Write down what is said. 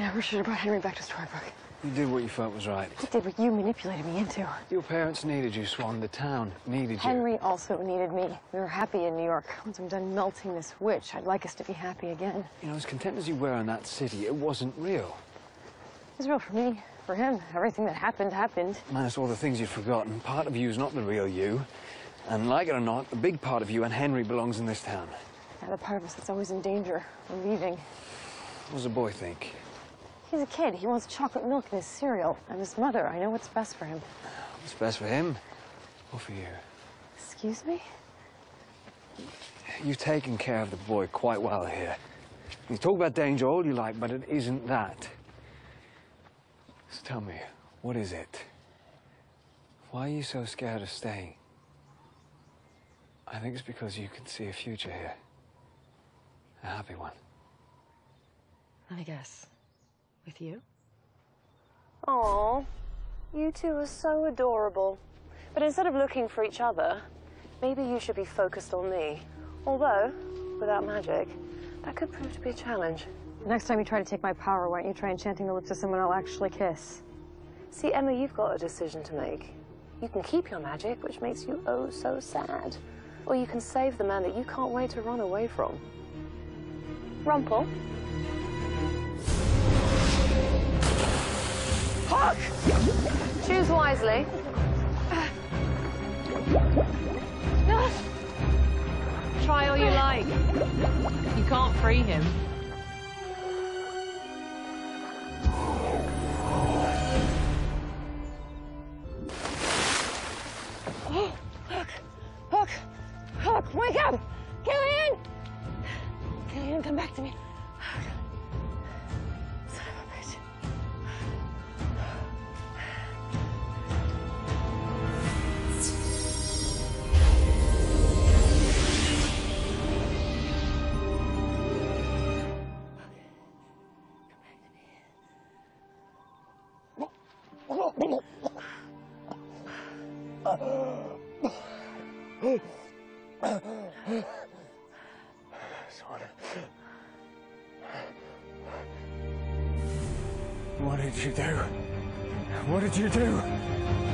I never should have brought Henry back to Storybrooke. You did what you felt was right. I did what you manipulated me into. Your parents needed you, Swan. The town needed you. Henry also needed me. We were happy in New York. Once I'm done melting this witch, I'd like us to be happy again. You know, as content as you were in that city, it wasn't real. It was real for me, for him. Everything that happened, happened. Minus all the things you'd forgotten. Part of you is not the real you. And like it or not, the big part of you and Henry belongs in this town. Yeah, the part of us that's always in danger. We're leaving. What does the boy think? He's a kid. He wants chocolate milk in his cereal. I'm his mother. I know what's best for him. What's best for him or for you? Excuse me? You've taken care of the boy quite well here. You talk about danger all you like, but it isn't that. So tell me, what is it? Why are you so scared of staying? I think it's because you can see a future here. A happy one. I guess. With you? Aw, you two are so adorable. But instead of looking for each other, maybe you should be focused on me. Although, without magic, that could prove to be a challenge. Next time you try to take my power, why don't you try enchanting the lips of someone I'll actually kiss? See, Emma, you've got a decision to make. You can keep your magic, which makes you oh so sad. Or you can save the man that you can't wait to run away from. Rumple? Choose wisely. Try all you like. You can't free him. Hook! Hook! Wake up! Killian! Killian, come back to me. What did you do? What did you do?